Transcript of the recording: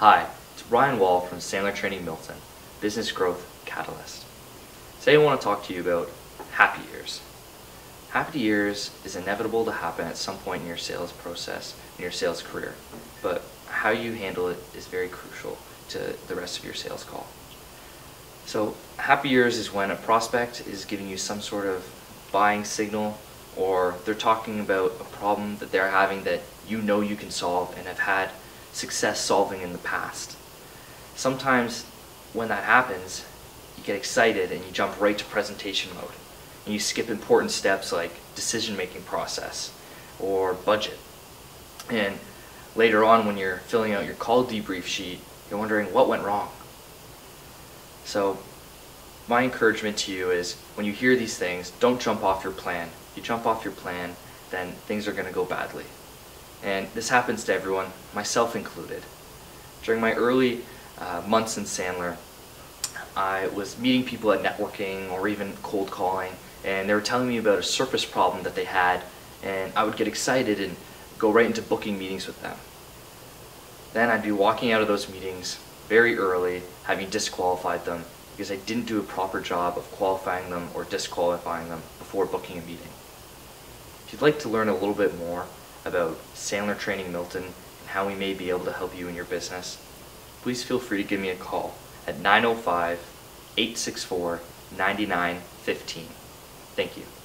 Hi, it's Ryan Wall from Sandler Training Milton, Business Growth Catalyst. Today I want to talk to you about happy ears. Happy ears is inevitable to happen at some point in your sales process, in your sales career, but how you handle it is very crucial to the rest of your sales call. So happy ears is when a prospect is giving you some sort of buying signal or they're talking about a problem that they're having that you know you can solve and have had success solving in the past. Sometimes when that happens, you get excited and you jump right to presentation mode. And you skip important steps like decision making process or budget. And later on when you're filling out your call debrief sheet, you're wondering what went wrong. So my encouragement to you is when you hear these things, don't jump off your plan. If you jump off your plan, then things are going to go badly. And this happens to everyone, myself included. During my early uh, months in Sandler, I was meeting people at networking or even cold calling, and they were telling me about a surface problem that they had, and I would get excited and go right into booking meetings with them. Then I'd be walking out of those meetings very early, having disqualified them because I didn't do a proper job of qualifying them or disqualifying them before booking a meeting. If you'd like to learn a little bit more about Sandler Training Milton and how we may be able to help you in your business, please feel free to give me a call at 905 864 9915. Thank you.